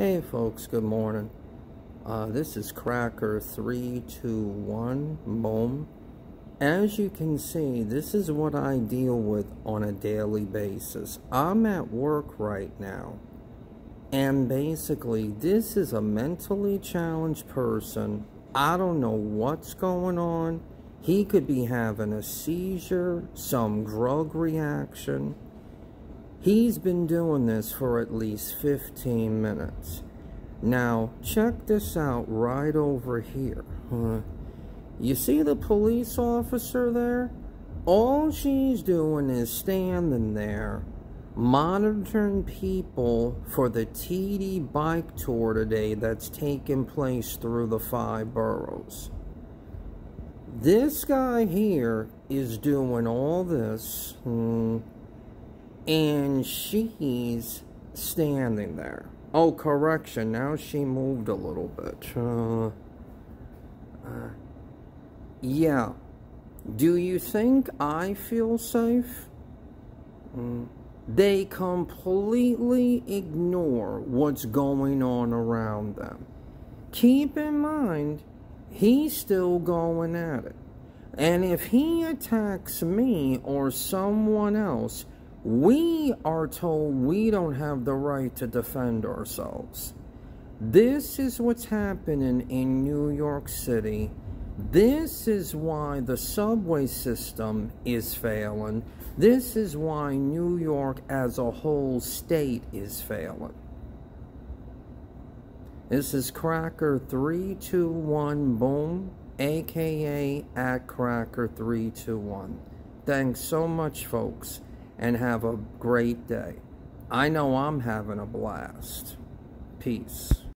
Hey folks, good morning. Uh, this is Cracker 321 Boom. As you can see, this is what I deal with on a daily basis. I'm at work right now. And basically, this is a mentally challenged person. I don't know what's going on. He could be having a seizure, some drug reaction. He's been doing this for at least 15 minutes. Now, check this out right over here. Uh, you see the police officer there? All she's doing is standing there monitoring people for the TD bike tour today that's taking place through the five boroughs. This guy here is doing all this. Hmm, and she's standing there. Oh, correction. Now she moved a little bit. Uh, uh, yeah. Do you think I feel safe? Mm. They completely ignore what's going on around them. Keep in mind, he's still going at it. And if he attacks me or someone else, we are told we don't have the right to defend ourselves. This is what's happening in New York City. This is why the subway system is failing. This is why New York as a whole state is failing. This is Cracker 321 Boom, aka at Cracker 321. Thanks so much, folks and have a great day. I know I'm having a blast. Peace.